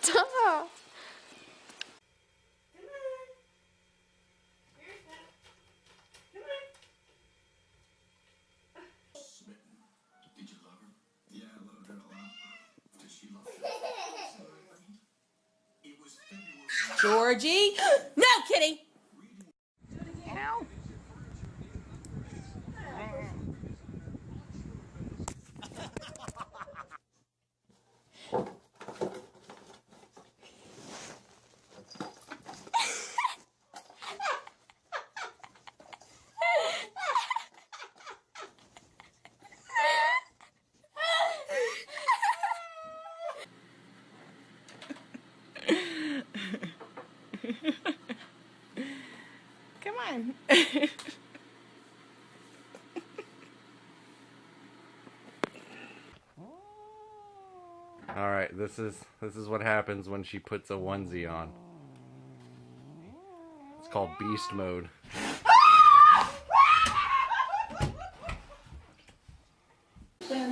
February. Georgie kitty! Ow. Come on. All right, this is this is what happens when she puts a onesie on. It's called beast mode.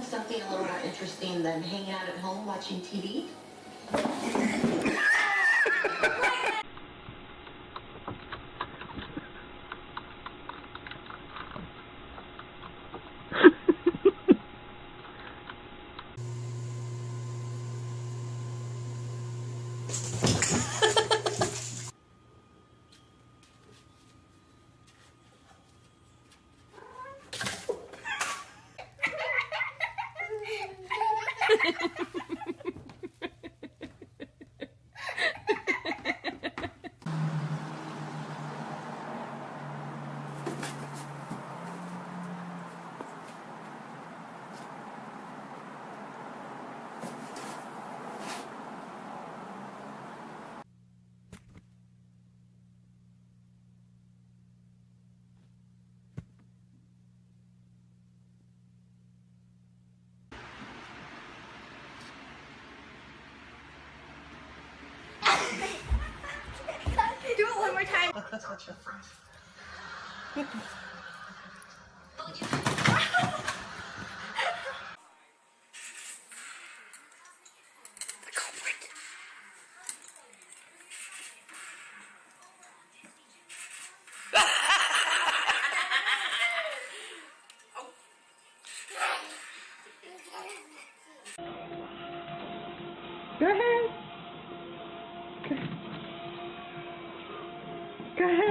Something a little more interesting than hanging out at home watching TV? Do it one more time. Touch your friend.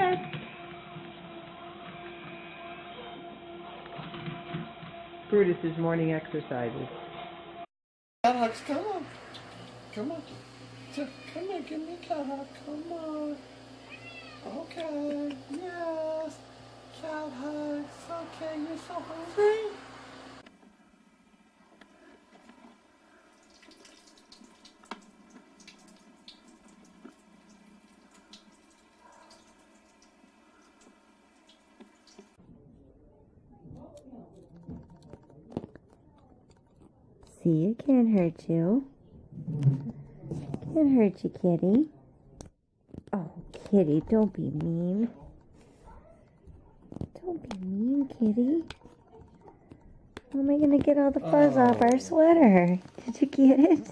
Go ahead. Brutus's morning exercises. Cat hugs, come on. Come on. Come here, give me a cat hug. Come on. Okay. Yes. Cat hugs. Okay, you're so hungry. See, it can't hurt you. Can't hurt you, kitty. Oh, kitty, don't be mean. Don't be mean, kitty. How am I gonna get all the fuzz off our sweater? Did you get it?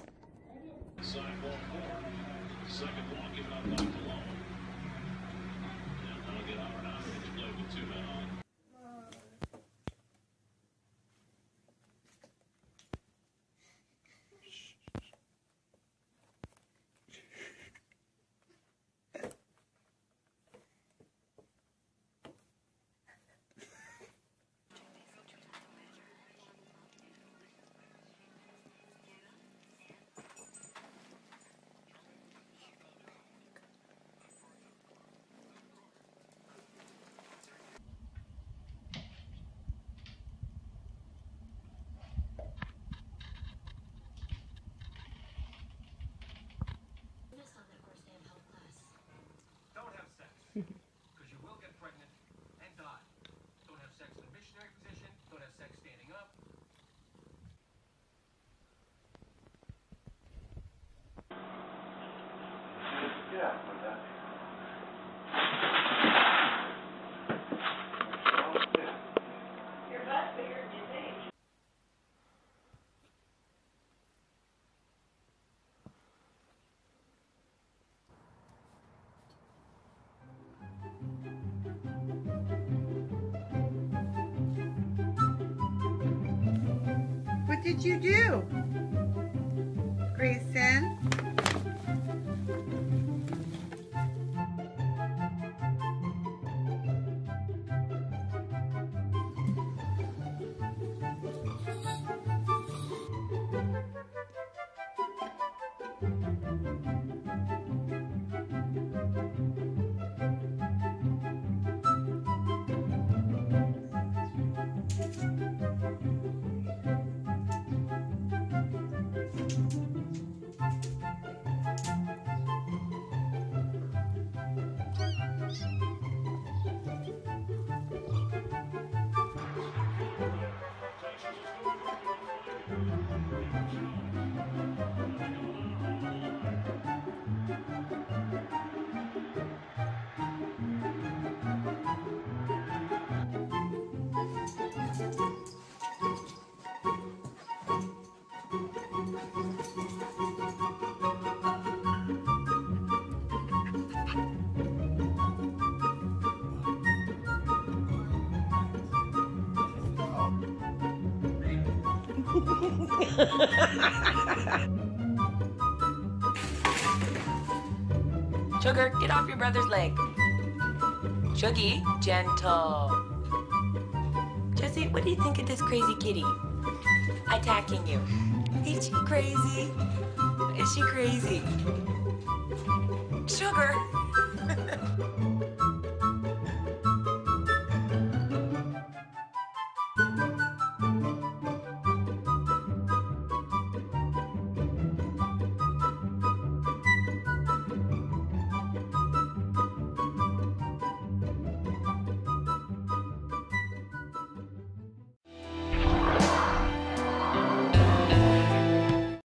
Did you do? Sugar, get off your brother's leg. Shuggy, gentle. Jesse, what do you think of this crazy kitty? Attacking you. Is she crazy? Is she crazy? Sugar.